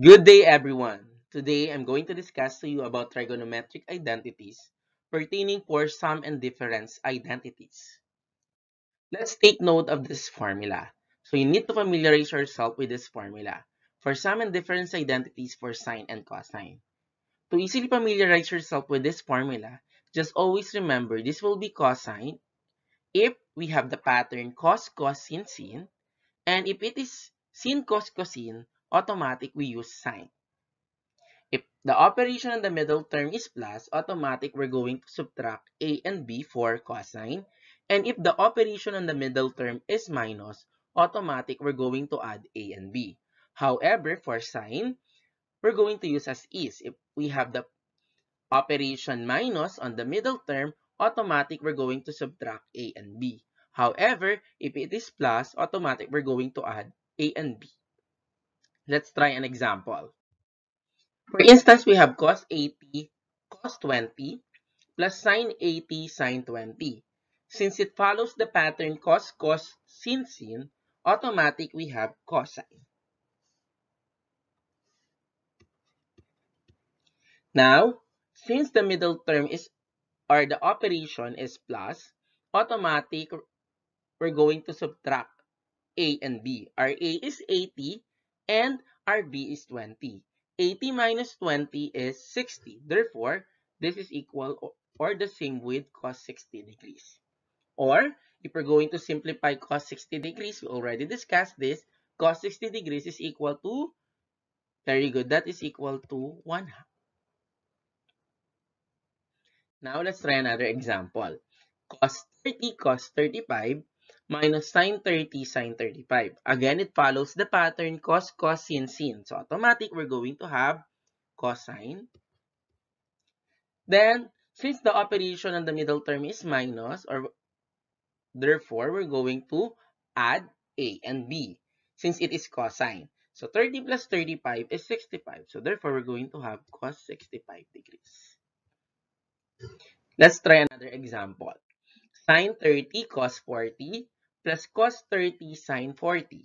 Good day, everyone. Today, I'm going to discuss to you about trigonometric identities pertaining for sum and difference identities. Let's take note of this formula. So you need to familiarize yourself with this formula for sum and difference identities for sine and cosine. To easily familiarize yourself with this formula, just always remember this will be cosine if we have the pattern cos, cos, sin, sin, and if it is sin, cos, cosine, automatic we use sine. If the operation in the middle term is plus, automatic we're going to subtract a and b for cosine. And if the operation in the middle term is minus, automatic we're going to add a and b. However, for sine, we're going to use as is. If we have the operation minus on the middle term, automatic we're going to subtract a and b. However, if it is plus, automatic we're going to add a and b. Let's try an example. For instance, we have cos 80 cos 20 plus sine 80 sine 20. Since it follows the pattern cos cos sin sin, automatic we have cosine. Now, since the middle term is or the operation is plus, automatic we're going to subtract a and b. Our a is 80 and our b is 20. 80 minus 20 is 60. Therefore, this is equal or the same with cos 60 degrees. Or, if we're going to simplify cos 60 degrees, we already discussed this, cos 60 degrees is equal to, very good, that is equal to 1 half. Now, let's try another example. Cos 30 cos 35 minus sine 30 sine 35. Again, it follows the pattern cos cos sin sin. So, automatic, we're going to have cosine. Then, since the operation on the middle term is minus, or therefore, we're going to add a and b since it is cosine. So, 30 plus 35 is 65. So, therefore, we're going to have cos 65 degrees. Let's try another example. Sine 30 cos 40 plus cos 30 sine 40.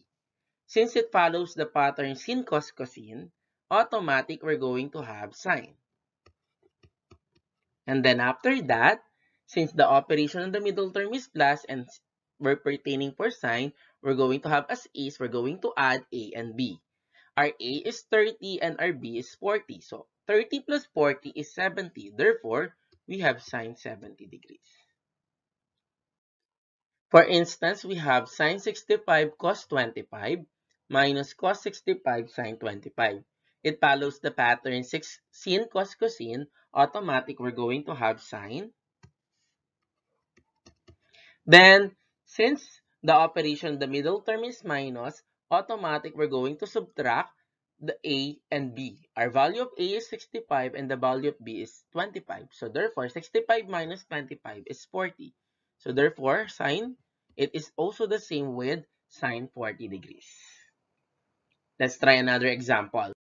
Since it follows the pattern sin cos cosine, automatic we're going to have sine. And then after that, since the operation in the middle term is plus and we're pertaining for sine, we're going to have as is, we're going to add a and b. Our a is 30 and our b is 40. So 30 plus 40 is 70. Therefore, we have sine 70 degrees. For instance, we have sine 65 cos 25 minus cos 65 sine 25. It follows the pattern 6 sin cos cosine. Automatic, we're going to have sine. Then, since the operation, the middle term is minus, automatic, we're going to subtract the a and b. Our value of a is 65 and the value of b is 25. So, therefore, 65 minus 25 is 40. So, therefore, sine it is also the same with sine 40 degrees. Let's try another example.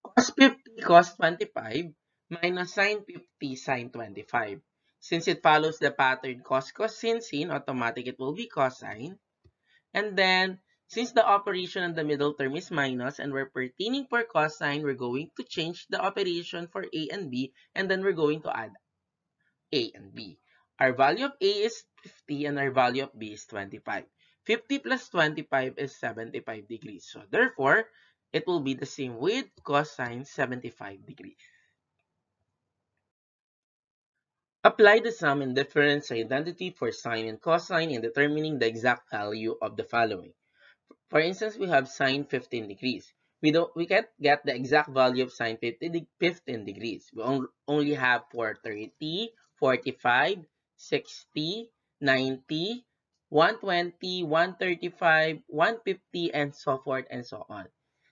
Cos 50 cos 25 minus sine 50 sine 25. Since it follows the pattern cos cos sin sin, automatic it will be cosine. And then, since the operation in the middle term is minus and we're pertaining for cosine, we're going to change the operation for a and b, and then we're going to add a and b. Our value of A is 50 and our value of B is 25. 50 plus 25 is 75 degrees. So therefore, it will be the same with cosine 75 degrees. Apply the sum and difference identity for sine and cosine in determining the exact value of the following. For instance, we have sine 15 degrees. We don't we can't get the exact value of sine 15 degrees. We only have for 30, 45, 60, 90, 120, 135, 150, and so forth and so on.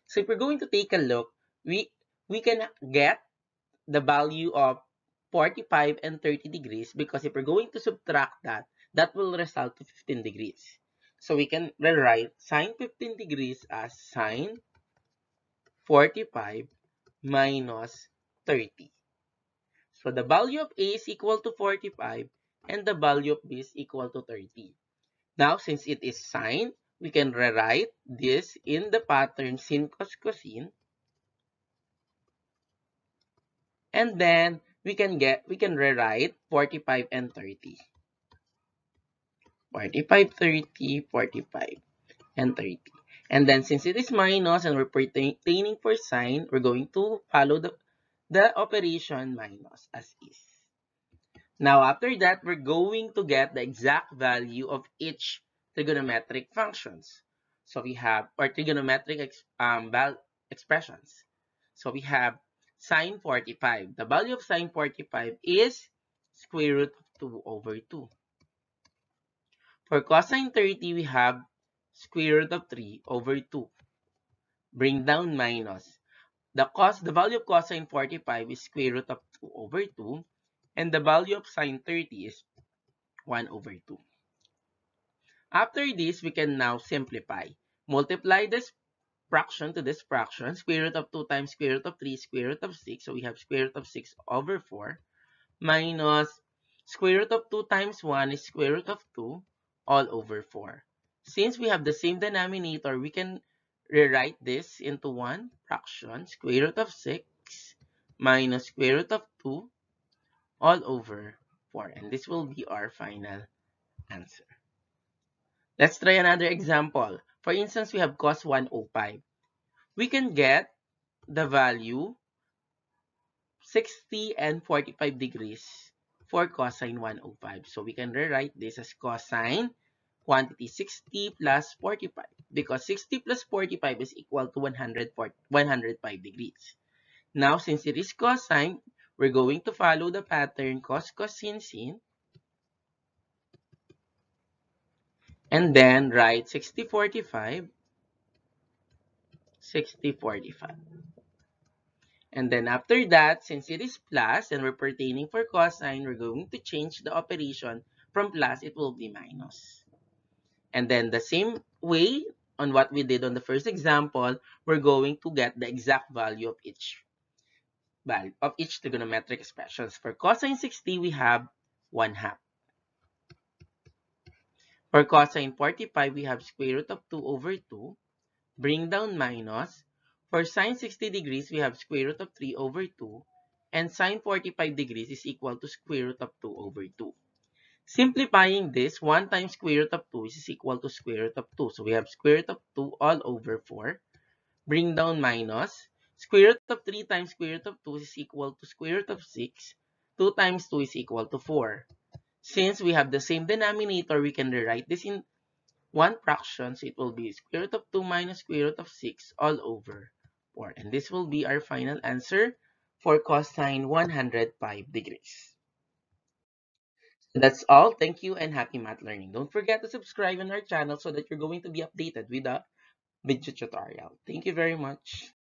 So if we're going to take a look, we, we can get the value of 45 and 30 degrees because if we're going to subtract that, that will result to 15 degrees. So we can rewrite sine 15 degrees as sine 45 minus 30. So the value of A is equal to 45 and the value of b is equal to 30. Now, since it is sine, we can rewrite this in the pattern sin cos cosine. And then we can get we can rewrite 45 and 30. 45, 30, 45, and 30. And then since it is minus and we're pertaining for sine, we're going to follow the, the operation minus as is. Now after that, we're going to get the exact value of each trigonometric functions. So we have, or trigonometric ex, um, expressions. So we have sine 45. The value of sine 45 is square root of 2 over 2. For cosine 30, we have square root of 3 over 2. Bring down minus. The cos, the value of cosine 45 is square root of 2 over 2. And the value of sine 30 is 1 over 2. After this, we can now simplify. Multiply this fraction to this fraction, square root of 2 times square root of 3, square root of 6. So we have square root of 6 over 4 minus square root of 2 times 1 is square root of 2 all over 4. Since we have the same denominator, we can rewrite this into one fraction, square root of 6 minus square root of 2 all over 4. And this will be our final answer. Let's try another example. For instance, we have cos 105. We can get the value 60 and 45 degrees for cosine 105. So we can rewrite this as cosine quantity 60 plus 45 because 60 plus 45 is equal to 100, 105 degrees. Now, since it is cosine, we're going to follow the pattern cos, cosine, sin. And then write 60, 45, 60, 45. And then after that, since it is plus and we're pertaining for cosine, we're going to change the operation from plus, it will be minus. And then the same way on what we did on the first example, we're going to get the exact value of each value of each trigonometric expressions. For cosine 60, we have 1 half. For cosine 45, we have square root of 2 over 2. Bring down minus. For sine 60 degrees, we have square root of 3 over 2. And sine 45 degrees is equal to square root of 2 over 2. Simplifying this, 1 times square root of 2 is equal to square root of 2. So we have square root of 2 all over 4. Bring down minus. Square root of 3 times square root of 2 is equal to square root of 6. 2 times 2 is equal to 4. Since we have the same denominator, we can rewrite this in one fraction. So it will be square root of 2 minus square root of 6 all over 4. And this will be our final answer for cosine 105 degrees. So that's all. Thank you and happy math learning. Don't forget to subscribe on our channel so that you're going to be updated with the video tutorial. Thank you very much.